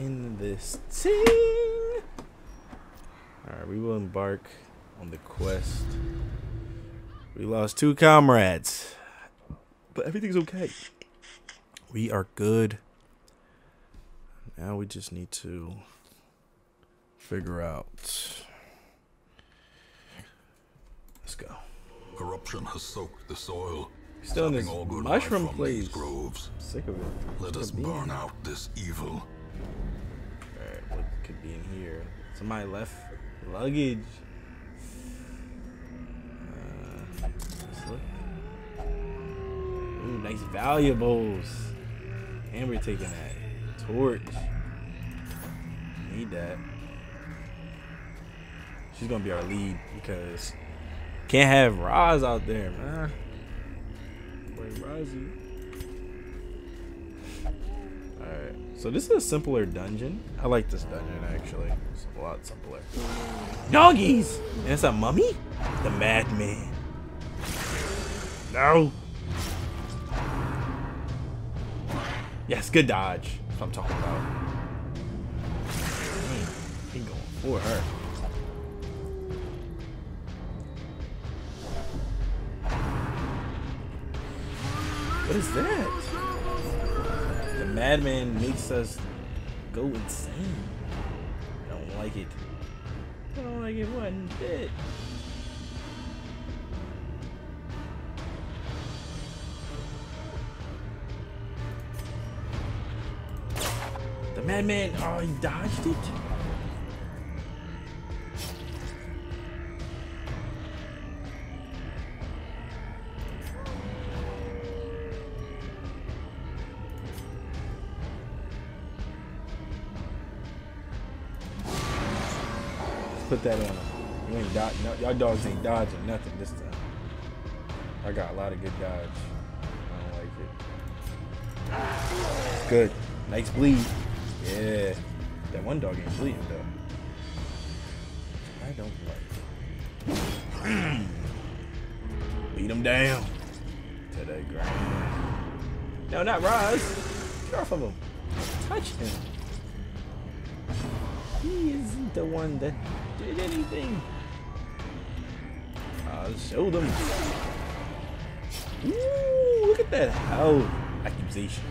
in this thing. Alright, we will embark on the quest. We lost two comrades. But everything's okay. We are good. Now we just need to figure out. Let's go. Corruption has soaked the soil. Still in this mushroom life from these place. groves. Sick of it. Let us be in burn out this evil. Alright, what could be in here? Somebody left luggage. Uh, let's look. Ooh, nice valuables. And we're taking that torch. Need that. She's gonna be our lead because can't have Roz out there, man. Rozzy. Alright, so this is a simpler dungeon. I like this dungeon actually. It's a lot simpler. Doggies! And it's a mummy? The madman. No! Yes, good dodge. That's what I'm talking about. He going for her. What is that? The madman makes us go insane. I don't like it. I don't like it one bit. The madman, oh, he dodged it? Put that on him. You ain't dodge, no, y'all dogs ain't dodging nothing this time. I got a lot of good dodge. I don't like it. Good. Nice bleed. Yeah. That one dog ain't bleeding though. I don't like it. Beat him down to the ground. No, not Roz. Get off of him. Touch him. He isn't the one that did anything. I'll show them. Ooh, look at that health accusation.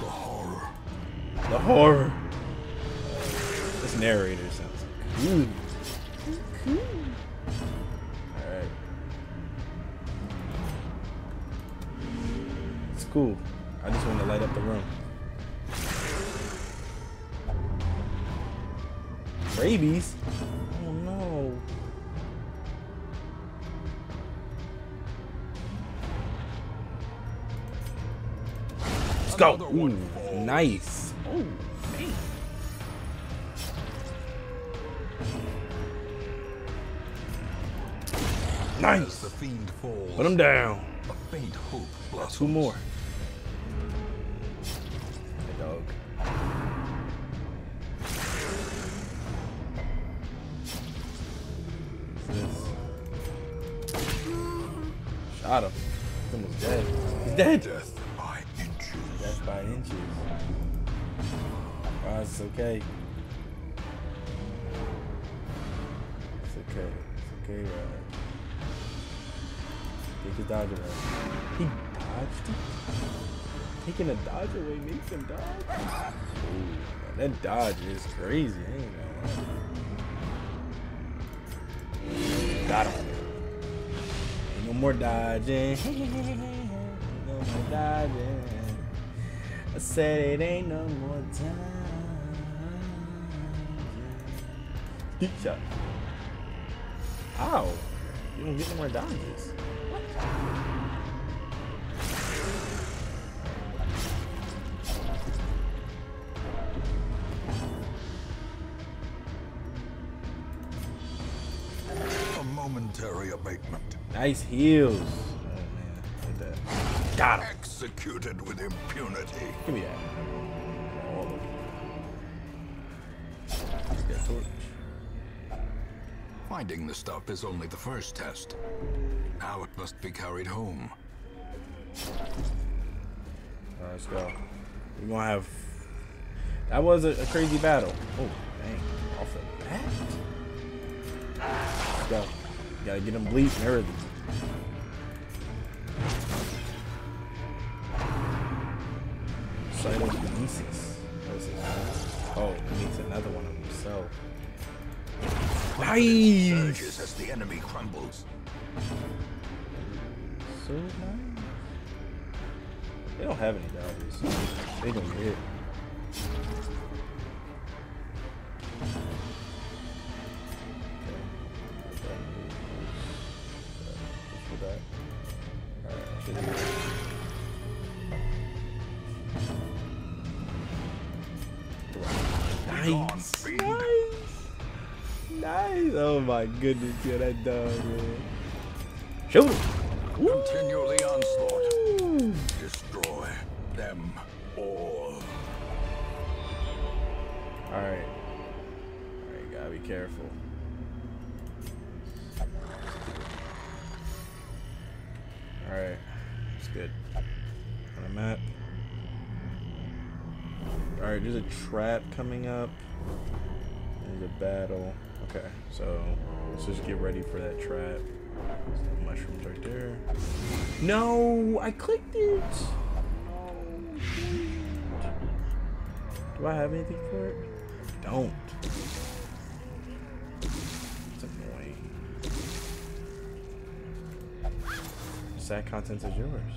The horror. The horror. This narrator sounds cool. Alright. It's cool. Rabies? Oh no. Let's go. Ooh, nice. Oh, man. Nice. the fiend falls, Put him down. a faint hope. Two more. Shot him. He's almost dead. He's dead. Death by inches. Death by inches. Ah, it's okay. It's okay. It's okay, Rod. Take his dodge away. He dodged it? Taking a dodge away makes him dodge? Ooh, man, that dodge is crazy. I ain't gonna lie. Got him. No more dodging. No more dodging. I said it ain't no more time. Deep shot. Ow. You don't get no more dodges. A momentary abatement. Nice heals. Oh man, like. Got him. Executed with impunity. Give me that. All of it. Take that torch. Finding the stuff is only the first test. Now it must be carried home. Alright, let's go. We're gonna have. That was a, a crazy battle. Oh, dang. Off the bat. Let's go. Gotta get him bleed and everything. Cytokinesis. What is this? Oh, he needs another one of himself. Nice! Surges as the enemy crumbles. So nice. They don't have any dodges. They don't hit. Nice, nice, nice. Oh my goodness, yeah, that dog, man. Shoot him. Continue the onslaught. Destroy them all. Alright. Alright, gotta be careful. Alright. It's good. On a map. Alright, there's a trap coming up. There's a battle. Okay, so let's just get ready for that trap. Mushrooms right there. No! I clicked it! Do I have anything for it? I don't. It's annoying. Sad content is yours.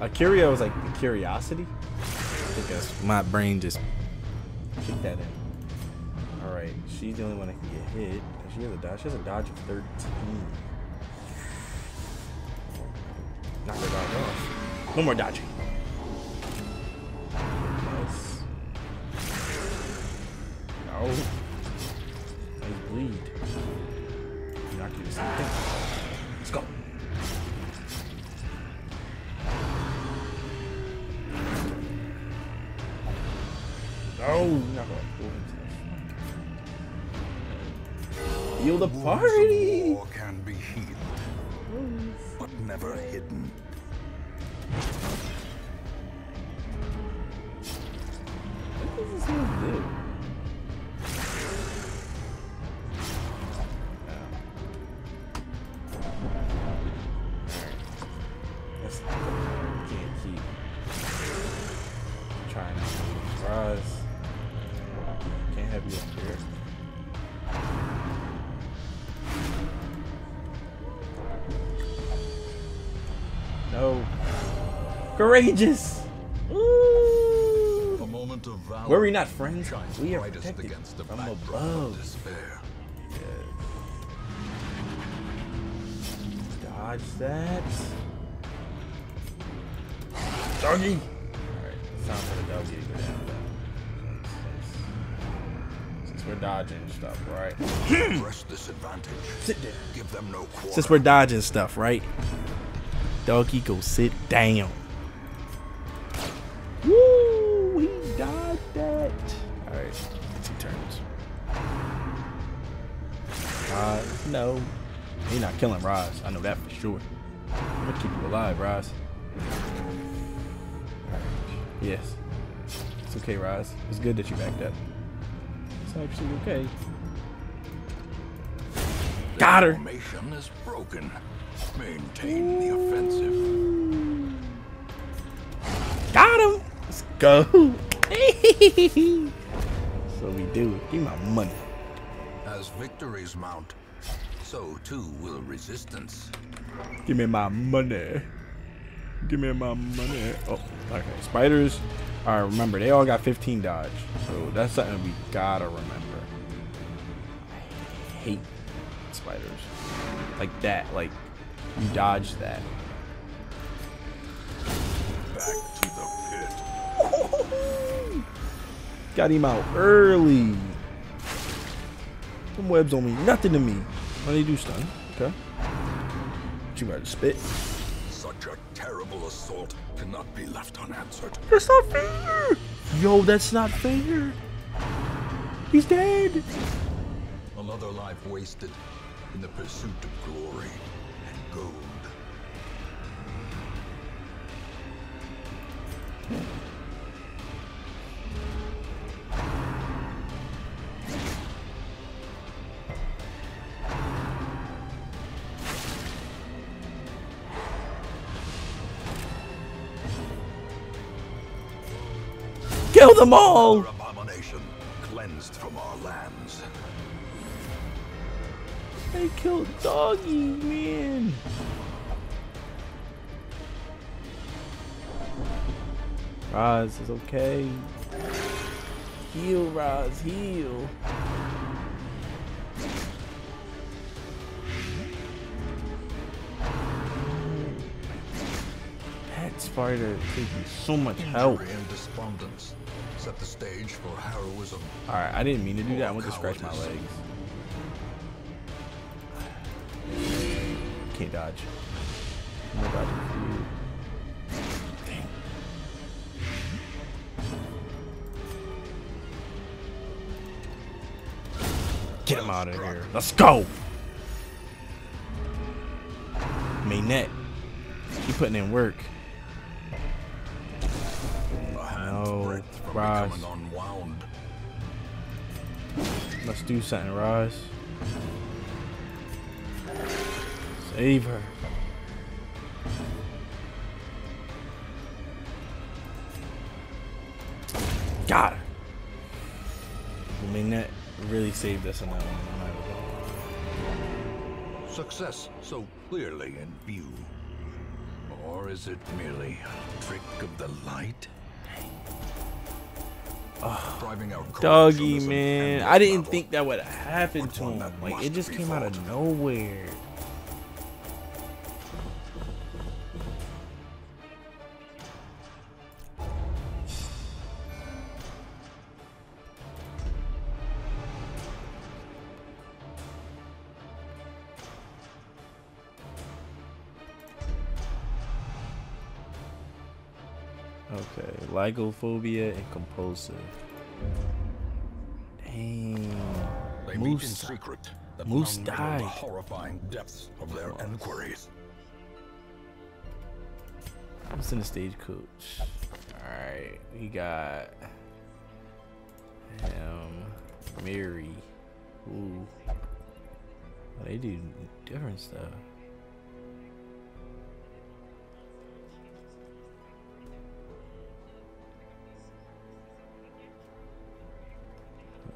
A curio is like curiosity. Guess my brain just kicked that in. All right, she's the only one that can get hit. She has a dodge. She has a dodge of 13. Knock her dodge off. No more dodging. Nice. No. Oh, no, not into the Heal the party. war can be healed, but never hidden. What does this move do? That's can't keep trying to rise. No. Courageous! Ooh. A moment of valor. Were we not friends? We are brightest protected against the from backdrop above. of despair. Dodge that. Doggy! Alright, it's time for the doggy to go down. Since we're dodging stuff, right? Press this advantage. Sit there. Give them no quarter. Since we're dodging stuff, right? Doggy, go sit down. Woo! He dodged that. Alright, two turns. Uh, no. He not killing Roz. I know that for sure. I'm gonna keep you alive, Roz. Alright. Yes. It's okay, Roz. It's good that you backed up. It's actually okay. Got her! Formation is broken. Maintain the offensive. Got him! Let's go. so we do. Give me my money. As victories mount, so too will resistance. Give me my money. Give me my money. Oh, okay. Spiders. All right, remember, they all got 15 dodge. So that's something we gotta remember. I hate spiders. Like that. Like, you dodge that. Back to the pit. Got him out early. Them webs don't mean nothing to me. What do you do stun. Okay. You better spit. Such a terrible assault cannot be left unanswered. That's not fair. Yo, that's not fair. He's dead. Another life wasted in the pursuit of glory gold. Kill them all. Abomination cleansed from our lands. They killed Doggy, man. Roz is okay. Heal, Roz, heal. That spider taking so much help. And despondence set the stage for heroism. Alright, I didn't mean to do that. I went to scratch my legs. Can't dodge. Damn. Get him out of here. Let's go. Mainnet. You putting in work. No. Let's do something, Raj. Save her. Got her. I mean, that really saved us on that one. Success so clearly in view. Or is it merely a trick of the light? Course Doggy, man. I didn't think that would happen to him. Like, it just came out of nowhere. Okay, lygophobia and compulsive. Dang. They meet in Moose, secret that Moose died. the horrifying depths of their enquiries. what's in the stagecoach? Alright, we got him, Mary. Ooh. Oh, they do different stuff.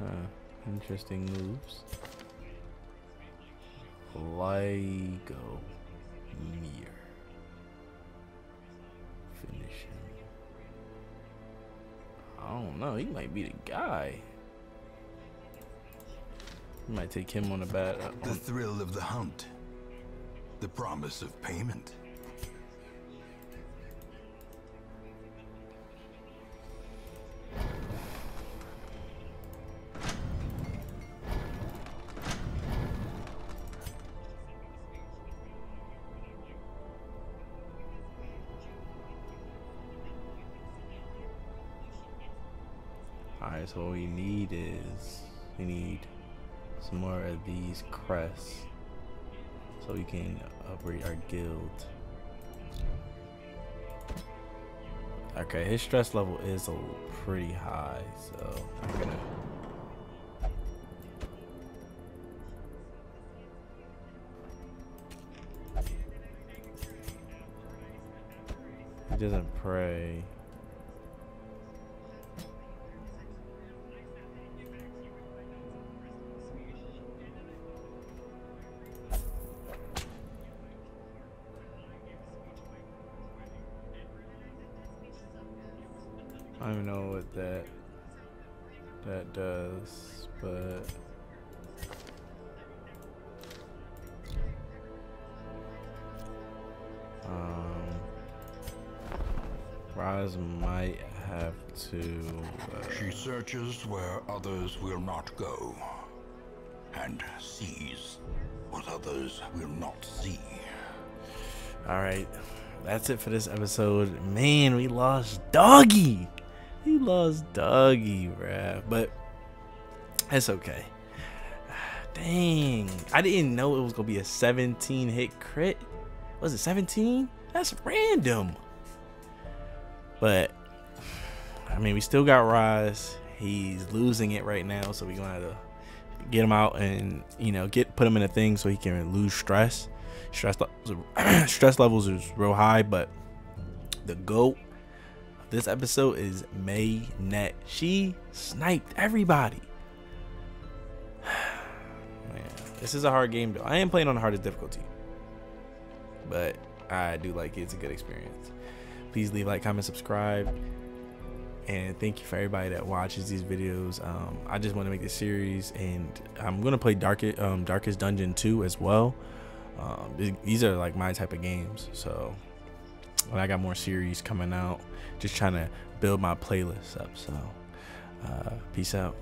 Uh, interesting moves. Ligo Mir. Finish him. I don't know. He might be the guy. We might take him on a bad. Uh, The thrill of the hunt. The promise of payment. Alright, so what we need is we need some more of these crests so we can upgrade our guild. Okay, his stress level is a pretty high, so I'm gonna. He doesn't pray. Does, but um Raz might have to. Uh, she searches where others will not go, and sees what others will not see. All right, that's it for this episode. Man, we lost Doggy. We lost Doggy, bruh. But it's okay. Dang, I didn't know it was gonna be a 17 hit crit. Was it 17? That's random. But I mean, we still got Rise. He's losing it right now, so we're gonna have to get him out and you know get put him in a thing so he can lose stress. Stress levels, stress levels is real high, but the goat this episode is Mei Net. She sniped everybody. This is a hard game though. I am playing on the hardest difficulty, but I do like it. It's a good experience. Please leave like, comment, subscribe and thank you for everybody that watches these videos um, i just want to make this series and i'm going to play darkest um, darkest dungeon 2 as well um, these are like my type of games so i got more series coming out just trying to build my playlist up so uh, peace out